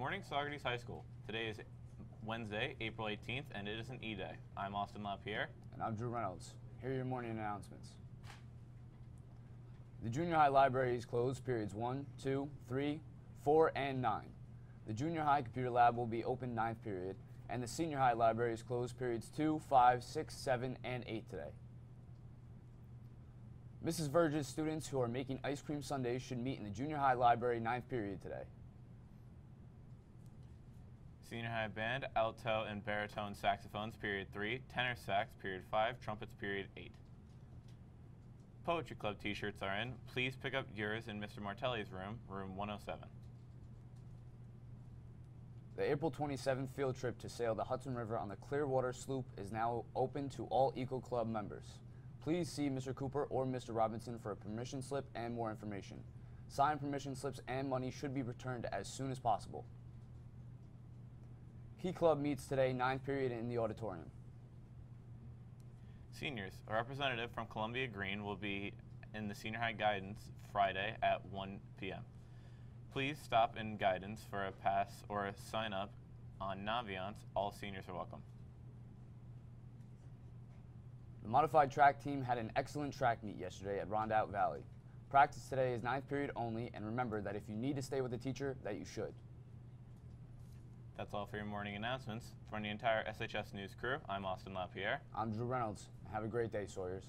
morning, Saugerties High School. Today is Wednesday, April 18th, and it is an E-Day. I'm Austin LaPierre. And I'm Drew Reynolds. Here are your morning announcements. The junior high library is closed periods 1, 2, 3, 4, and 9. The junior high computer lab will be open 9th period, and the senior high library is closed periods 2, 5, 6, 7, and 8 today. Mrs. Verge's students who are making ice cream sundaes should meet in the junior high library 9th period today. Senior High Band, alto and baritone saxophones, period 3, tenor sax, period 5, trumpets, period 8. Poetry Club t-shirts are in. Please pick up yours in Mr. Martelli's room, room 107. The April 27th field trip to sail the Hudson River on the Clearwater sloop is now open to all Eco Club members. Please see Mr. Cooper or Mr. Robinson for a permission slip and more information. Signed permission slips and money should be returned as soon as possible. Key Club meets today, ninth period in the auditorium. Seniors, a representative from Columbia-Greene will be in the Senior High Guidance Friday at 1 p.m. Please stop in Guidance for a pass or a sign up on Naviance. All seniors are welcome. The modified track team had an excellent track meet yesterday at Rondout Valley. Practice today is ninth period only, and remember that if you need to stay with the teacher, that you should. That's all for your morning announcements. From the entire SHS News crew, I'm Austin LaPierre. I'm Drew Reynolds. Have a great day, Sawyers.